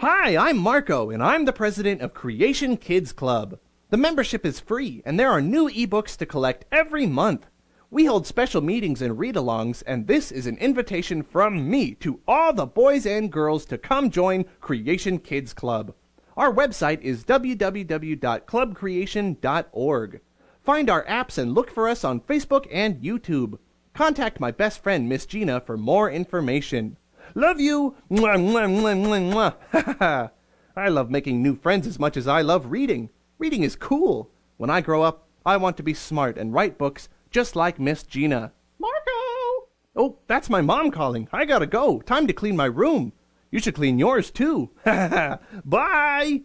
Hi, I'm Marko, and I'm the president of Creation Kidz Club. The membership is free, and there are new ebooks to collect every month. We hold special meetings and read alongs, and this is an invitation from me to all the boys and girls to come join Creation Kidz Club. Our website is www.clubcreation.org. Find our apps and look for us on Facebook and YouTube. Contact my best friend, Miss Gina, for more information. Love you! Mwah, mwah, mwah, mwah. I love making new friends as much as I love reading. Reading is cool. When I grow up, I want to be smart and write books just like Miss Gina. Marko! Oh, that's my mom calling. I gotta go. Time to clean my room. You should clean yours too. Bye!